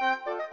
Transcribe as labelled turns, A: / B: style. A: Música